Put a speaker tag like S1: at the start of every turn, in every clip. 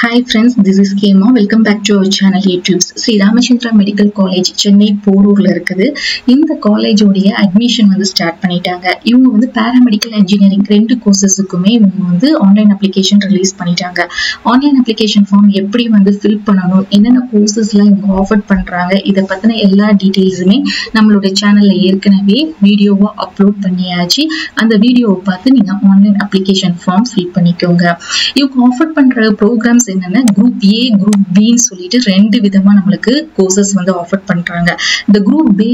S1: Hi friends this is கேமா welcome back to our channel YouTubes Sri Ramachandra medical college Chennai போரூரில் இருக்குது. இந்த காலேஜோடைய admission வந்து start பண்ணிட்டாங்க. இவங்க வந்து பேராமெடிக்கல் இன்ஜினியரிங் ரெண்டு கோர்சஸுக்குமே இவங்க வந்து ஆன்லைன் அப்ளிகேஷன் ரிலீஸ் பண்ணிட்டாங்க. ஆன்லைன் அப்ளிகேஷன் ஃபார்ம் எப்படி வந்து ஃபில் பண்ணணும் என்னென்ன கோர்சஸ்லாம் இவங்க ஆஃபர் பண்ணுறாங்க இதை பற்றின எல்லா டீட்டெயில்ஸுமே நம்மளுடைய சேனலில் ஏற்கனவே வீடியோவாக அப்லோட் பண்ணியாச்சு. அந்த வீடியோவை பார்த்து நீங்கள் ஆன்லைன் அப்ளிகேஷன் ஃபார்ம் ஃபில் பண்ணிக்கோங்க. இவங்க ஆஃபர் பண்ணுற ப்ரோக்ராம்ஸ் என்னென்ன குரூப் ஏ குரூப் பின்னு சொல்லிட்டு ரெண்டு விதமாக நம்மளுக்கு கோர்சஸ் வந்து ஆஃபர் பண்ணுறாங்க இந்த குரூப் பி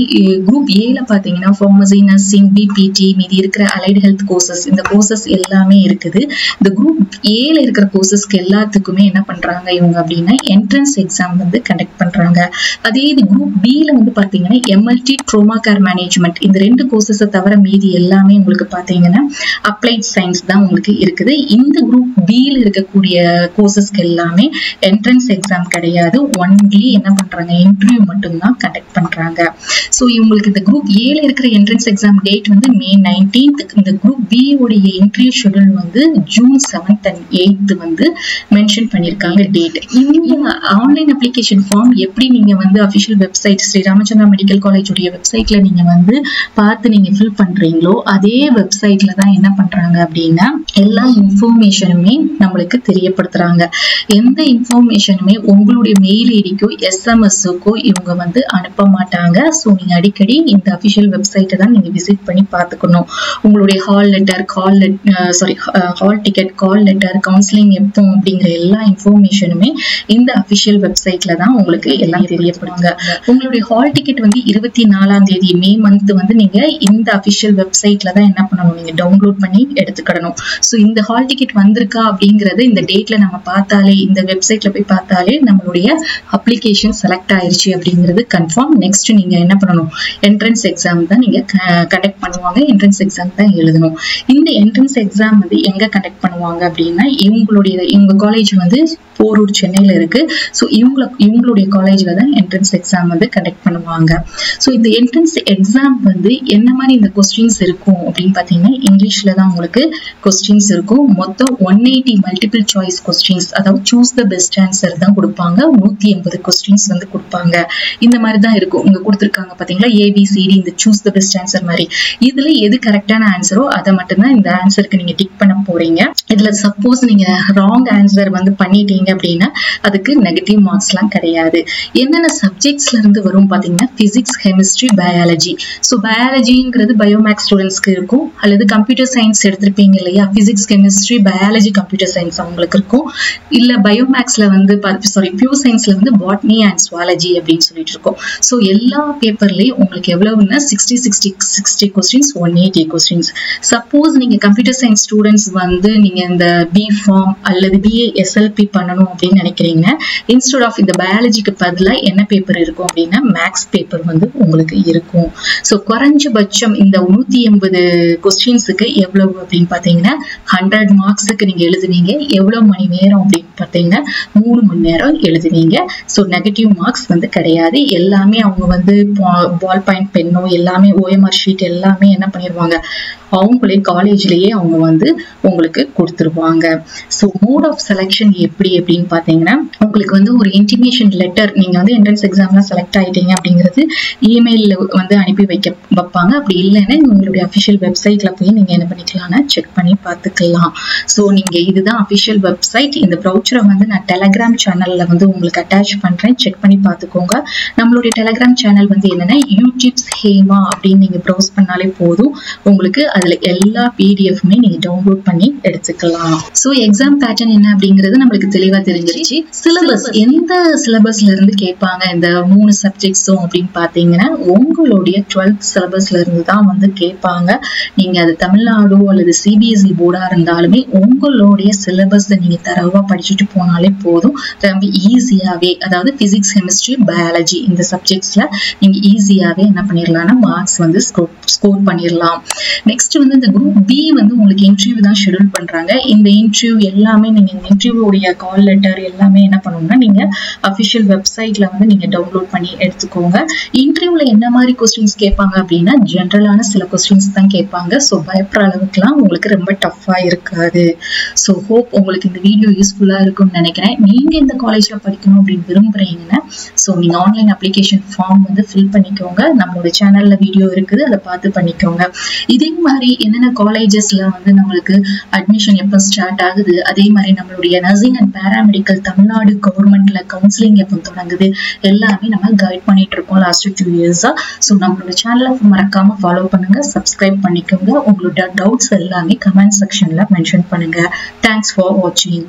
S1: குரூப் ஏல பார்த்தீங்கன்னா ஃபார்மசி நர்சிங் பிபிடி மீதி இருக்கிற அலைடு ஹெல்த் கோர்சஸ் இந்த கோர்சஸ் எல்லாமே இருக்குது. இந்த குரூப் ஏல இருக்கிற கோர்சஸ்க்கு எல்லாத்துக்குமே என்ன பண்ணுறாங்க இவங்க அப்படின்னா என்ட்ரன்ஸ் எக்ஸாம் வந்து கண்டக்ட் பண்ணுறாங்க அதே இது குரூப் பியில் வந்து பார்த்தீங்கன்னா எம்எல்டி ட்ரோமா கேர் மேனேஜ்மெண்ட் இந்த ரெண்டு கோர்சஸை தவிர மீதி எல்லாமே உங்களுக்கு பார்த்தீங்கன்னா அப்ளைட் சயின்ஸ் தான் உங்களுக்கு இருக்குது. இந்த குரூப் பியில் இருக்கக்கூடிய கோர்சஸ்க்கு எல்லாமே என்ட்ரன்ஸ் எக்ஸாம் கிடையாது. ஒன்லி என்ன பண்றாங்க? இன்டர்வியூ மட்டும்தான் கண்டக்ட் பண்றாங்க. ஸோ இவங்களுக்கு இந்த குரூப் ஏல இருக்கிற என்ட்ரன்ஸ் எக்ஸாம் டேட் வந்து மே நைன்டீன்த் இந்த குரூப் பி உடைய இன்டர்வியூ ஷெடியூல் வந்து ஜூன் செவன்த் அண்ட் எயித் வந்து மென்ஷன் பண்ணியிருக்காங்க டேட் இந்த ஆன்லைன் அப்ளிகேஷன் ஃபார்ம் எப்படி நீங்க வந்து official website Sri Ramachandra medical college உடைய வெப்சைட்ல நீங்க வந்து பார்த்து நீங்க ஃபில் பண்றீங்களோ அதே வெப்சைட்ல தான் என்ன பண்றாங்க அப்படின்னா எல்லா இன்ஃபர்மேஷனுமே நம்மளுக்கு தெரியப்படுத்துறாங்க. எந்த இன்ஃபர்மேஷனுமே உங்களுடைய மெயில் ஐடிக்கோ எஸ்எம்எஸ்க்கோ இவங்க வந்து அனுப்ப மாட்டாங்க. ஸோ நீங்க அடிக்கடி இந்த அஃபிஷியல் வெப்சைட்டை தான் நீங்க விசிட் பண்ணி பார்த்துக்கணும். உங்களுடைய hall letter call let sorry hall ticket call letter counselling எப்போ அப்படிங்கிற எல்லா இன்ஃபர்மேஷனுமே இந்த அஃபிஷியல் வெப்சைட்ல தான் உங்களுக்கு எல்லாம் தெரியப்படுங்க உங்களுடைய ஹால் டிக்கெட் வந்து இருபத்தி நாலாம் தேதி மே மந்த் வந்து நீங்க இந்த அஃபிஷியல் வெப்சைட்ல தான் என்ன பண்ணணும்? நீங்க டவுன்லோட் பண்ணி எடுத்துக்கிடணும். ஸோ இந்த ஹால் டிக்கெட் வந்திருக்கா அப்படிங்கறது இந்த டேட்ல நம்ம பார்த்தாலே இந்த வெப்சைட்ல போய் பார்த்தாலே நம்மளுடைய அப்ளிகேஷன் செலக்ட் ஆயிருச்சு அப்படிங்கிறது கன்ஃபார்ம் நெக்ஸ்ட் நீங்க என்ன பண்ணணும்? என்ட்ரன்ஸ் எக்ஸாம் தான் நீங்க கண்டக்ட் பண்ணுவாங்க. என்ட்ரன்ஸ் எக்ஸாம் தான் எழுதணும். இந்த என்ட்ரன்ஸ் எக்ஸாம் வந்து எங்க கண்டக்ட் பண்ணுவாங்க அப்படின்னா இவங்களுடைய இவங்க காலேஜ் வந்து போரூர் சென்னையில இருக்கு. ஸோ இவங்கள இவங்களுடைய காலேஜ்ல தான் என்ட்ரன்ஸ் எக்ஸாம் வந்து கண்டக்ட் பண்ணுவாங்க. ஸோ இந்த என்ட்ரன்ஸ் எக்ஸாம் வந்து என்ன மாதிரி இந்த கொஸ்டின்ஸ் இருக்கும் அப்படின்னு பார்த்தீங்கன்னா இங்கிலீஷ்ல தான் உங்களுக்கு கொஸ்டின்ஸ் இருக்கும். மொத்தம் one eighty multiple choice questions அதாவது சூஸ் த பெஸ்ட் ஆன்சர் தான் கொடுப்பாங்க. நூத்தி எண்பது கொஸ்டின்ஸ் வந்து கொடுப்பாங்க. இந்த மாதிரி தான் இருக்கும். இங்க கொடுத்துருக்காங்க பாத்தீங்களா ஏபிசிடி இந்த சூஸ் த பெஸ்ட் ஆன்சர் மாதிரி. இதுல எது கரெக்டான ஆன்சரோ அதை மட்டும்தான் இந்த ஆன்சருக்கு நீங்க டிக் பண்ண போறீங்க. இதுல சப்போஸ் நீங்க ராங் ஆன்சர் வந்து பண்ணிட்டீங்க அப்படின்னா அதுக்கு நெகட்டிவ் மார்க்ஸ்லாம் கிடையாது. என்னென்ன சப்ஜெக்ட்ஸ்ல இருந்து வரும் பாத்தீங்கன்னா பிசிக்ஸ் கெமிஸ்ட்ரி பயாலஜி ஸோ பயாலஜிங்கிறது பயோமேக்ஸ் ஸ்டூடெண்ட்ஸ்க்கு இருக்கும். அல்லது கம்ப்யூட்டர் சயின்ஸ் எடுத்திருப்பீங்க இல்லையா? Physics chemistry biology computer science அவங்களுக்கு இருக்கும். இல்ல பயோமேக்ஸ்ல வந்து சாரி பியூர் சயின்ஸ்ல வந்து பாட்னி அண்ட் சுவாலஜி அப்படின்னு சொல்லிட்டு இருக்கோம். ஸோ எல்லா பேப்பர்லயும் உங்களுக்கு எவ்வளவுன்னா sixty sixty sixty questions one eighty questions suppose நீங்க கம்ப்யூட்டர் சயின்ஸ் ஸ்டூடெண்ட்ஸ் வந்து நீங்க இந்த பி ஃபார்ம் அல்லது பிஏ எஸ்எல்பி பண்ணணும் அப்படின்னு நினைக்கிறீங்க. இன்ஸ்டெட் ஆஃப் இந்த பயாலஜிக்கு பதிலாக என்ன பேப்பர் இருக்கும் அப்படின்னா மேக்ஸ் பேப்பர் வந்து உங்களுக்கு இருக்கும். ஸோ குறைஞ்சபட்சம் இந்த நூத்தி எண்பது கொஸ்டின்ஸுக்கு எவ்வளவு அப்படின்னு பார்த்தீங்கன்னா ஹண்ட்ரட் மார்க்ஸுக்கு நீங்க எழுதுனீங்க. எவ்வளவு மணி நேரம் அப்படின்னு பார்த்தீங்கன்னா மூணு மணி நேரம் எழுதுனீங்க. ஸோ நெகட்டிவ் மார்க்ஸ் வந்து கிடையாது. எல்லாமே அவங்க வந்து பால் பாயிண்ட் பென்னும் எல்லாமே ஓஎம்ஆர் ஷீட் எல்லாமே என்ன பண்ணிடுவாங்க அவங்களே காலேஜ்லயே அவங்க வந்து உங்களுக்கு கொடுத்துருவாங்க. ஸோ மோட் ஆஃப் செலெக்ஷன் எப்படி அப்படின்னு பார்த்தீங்கன்னா உங்களுக்கு வந்து ஒரு இன்டிமேஷன் லெட்டர் நீங்கள் வந்து என்ட்ரன்ஸ் எக்ஸாம்லாம் செலக்ட் ஆகிட்டீங்க அப்படிங்கிறது இமெயிலில் வந்து அனுப்பி வைக்க வைப்பாங்க. அப்படி இல்லைன்னா உங்களுடைய அஃபிஷியல் வெப்சைட்டில் போய் நீங்கள் என்ன பண்ணிக்கலாம்னா செக் பண்ணி பார்த்துக்கலாம். ஸோ நீங்கள் இதுதான் அஃபிஷியல் வெப்சைட் இந்த ப்ரௌச்சரை வந்து நான் டெலகிராம் சேனலில் வந்து உங்களுக்கு அட்டாச் பண்ணுறேன் செக் பண்ணி பார்த்துக்கோங்க. நம்மளுடைய டெலகிராம் சேனல் வந்து என்னென்னா யூடியூப்ஸ் ஹேமா அப்படின்னு நீங்கள் ப்ரௌஸ் பண்ணாலே போதும். உங்களுக்கு அதில் எல்லா பிடிஎஃப்மே நீங்கள் டவுன்லோட் பண்ணி எடுத்துக்கலாம். ஸோ எக்ஸாம் பேட்டர்ன் என்ன அப்படிங்கிறது நம்மளுக்கு தெளிவாக தெரிஞ்சிருச்சு. சிலபஸ் எந்த சிலபஸ்ல இருந்து கேட்பாங்க? இந்த மூணு சப்ஜெக்ட்ஸும் அப்படின்னு பார்த்தீங்கன்னா உங்களுடைய டுவெல்த் சிலபஸ்ல இருந்து தான் வந்து கேட்பாங்க. நீங்க அது தமிழ்நாடு அல்லது சிபிஎஸ்இ போர்டா இருந்தாலுமே உங்களுடைய சிலபஸ் நீங்க தரவா படிச்சுட்டு போனாலே போதும். ரொம்ப ஈஸியாவே அதாவது பிசிக்ஸ் கெமிஸ்ட்ரி பயாலஜி இந்த சப்ஜெக்ட்ஸ்ல நீங்க ஈஸியாவே என்ன பண்ணிடலாம்னா மார்க்ஸ் வந்து ஸ்கோர் பண்ணிடலாம் நெக்ஸ்ட் நெக்ஸ்ட் வந்து இந்த குரூப் பி வந்து உங்களுக்கு இன்டர்வியூ தான் ஷெடியூல் பண்றாங்க. இந்த இன்டர்வியூ எல்லாமே நீங்க இந்த இன்டர்வியூடைய கால் லெட்டர் எல்லாமே என்ன பண்ணணும்னா நீங்க அஃபிஷியல் வெப்சைட்ல வந்து நீங்க டவுன்லோட் பண்ணி எடுத்துக்கோங்க. இன்டர்வியூல என்ன மாதிரி கொஸ்டின்ஸ் கேட்பாங்க அப்படின்னா ஜென்ரலான சில கொஸ்டின்ஸ் தான் கேட்பாங்க. ஸோ பயப்படுற அளவுக்குலாம் உங்களுக்கு ரொம்ப டஃப்பா இருக்காது. ஸோ ஹோப் உங்களுக்கு இந்த வீடியோ யூஸ்ஃபுல்லா இருக்கும்னு நினைக்கிறேன். நீங்க இந்த காலேஜ்ல படிக்கணும் அப்படின்னு விரும்புறீங்கன்னா ஸோ நீங்க ஆன்லைன் அப்ளிகேஷன் ஃபார்ம் வந்து ஃபில் பண்ணிக்கோங்க. நம்மளோட சேனல்ல வீடியோ இருக்குது அதை பார்த்து பண்ணிக்கோங்க. இதே மாதிரி என்னென்ன காலேஜஸ்ல வந்து நம்மளுக்கு அட்மிஷன் எப்போ ஸ்டார்ட் ஆகுது? அதே மாதிரி நம்மளுடைய நர்சிங் அண்ட் பேராமெடிக்கல் தமிழ்நாடு கவர்மெண்ட்ல கவுன்சிலிங் எப்போ தொடங்குது? எல்லாமே நம்ம கைட் பண்ணிட்டு இருக்கோம் லாஸ்ட் டூ இயர்ஸா ஸோ நம்மளோட சேனலை மறக்காம ஃபாலோ பண்ணுங்க. சப்ஸ்கிரைப் பண்ணிக்கோங்க. உங்களோட டவுட்ஸ் எல்லாமே கமெண்ட் செக்ஷன்ல மென்ஷன் பண்ணுங்க. தேங்க்ஸ் ஃபார் வாட்சிங்